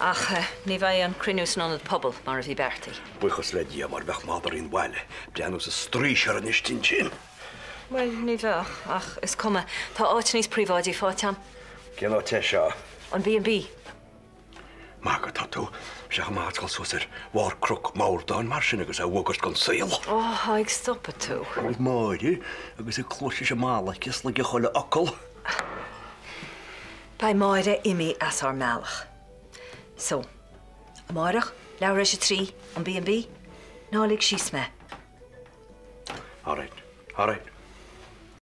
Ach, e, ni fai an crinus non oedd pobl, mar yfi berti. Bwych os ledi am ar fach madr i'n wale, blian os y strys ar yn ystin chin. Wel, ni fe, ach, ys coma, e. ta oet nis prifodi ffo tam. Gen o te sio. On B&B. Mago tatu, siach ma atgal swysir, war crwc mawr don marsin agos a wogwrt gan seil. O, haig stop y tu. Wel, maori, agos y clwys eisiau mal ac cyslyg i chwile ocol. Bai maore imi as o'r malach. So, Amárach le lei sé trí an BB nálaigh síos me. All right, all right.